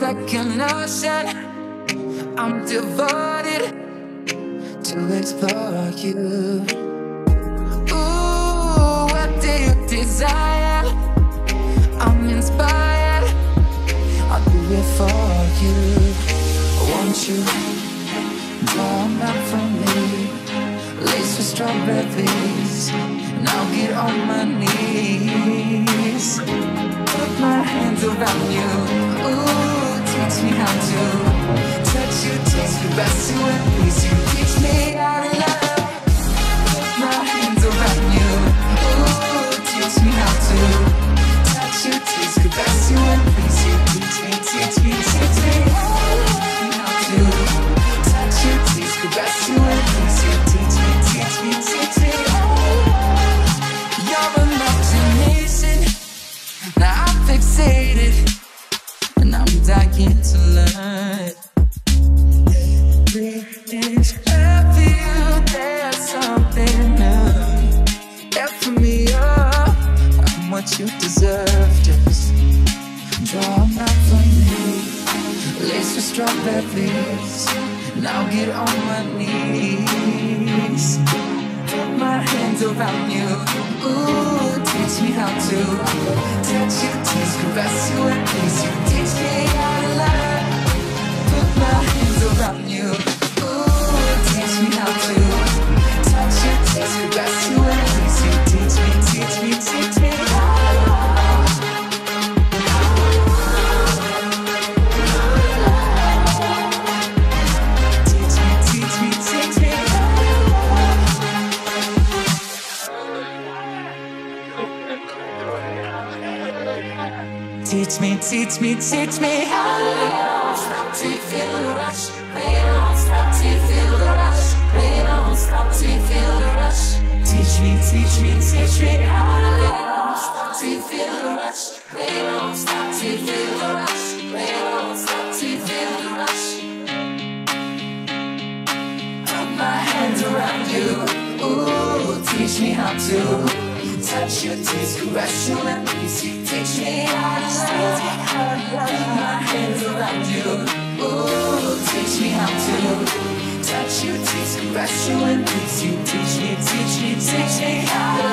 like an ocean. I'm devoted to explore you. Ooh, what do you desire? I'm inspired. I'll do it for you. Won't you come out for me? Lace with strawberries, I'll get on my knees. Put my hands around you. Ooh, teach me how to touch you, taste you, best you, and please you. Teach me how to love. Put my hands around you. Ooh, teach me how to touch you, taste you, best you, and please you. Teach me, teach me, teach me. Me best you, and please you. Teach me, teach me, teach me. Your imagination. Now I'm fixated, To learn. You, there's something new. Me up, I'm what you deserve. Just draw I'll get on my knees. Put my hands around you. Ooh, teach me how to touch you, tease, caress you, and please you. Teach me, teach me, teach me how stop to feel the rush. We don't stop to feel the rush. We don't stop to feel the rush. Teach me, teach me, teach me how stop to feel the rush. We don't stop to feel the rush. We don't stop to feel the rush. Put my hands around you. Ooh, teach me how to touch your teeth, caress you and please you. Teach me how to love. Put my hands around you. Ooh, teach me how to touch your teeth, caress you and please you. Teach me, teach me, teach me how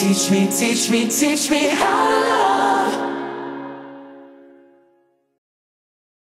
Teach me, teach me, teach me how to love.